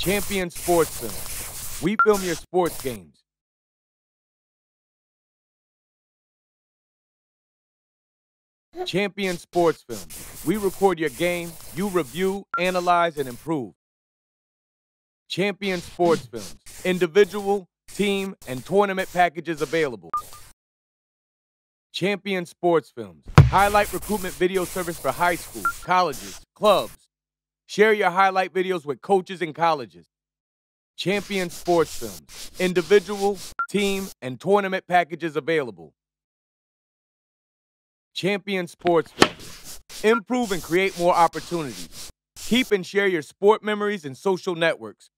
Champion Sports Film. We film your sports games. Champion Sports Film. We record your game, you review, analyze, and improve. Champion Sports Films. Individual, team, and tournament packages available. Champion Sports Films. Highlight recruitment video service for high schools, colleges, clubs. Share your highlight videos with coaches and colleges. Champion Sports Films. Individual, team, and tournament packages available. Champion Sports Films. Improve and create more opportunities. Keep and share your sport memories and social networks.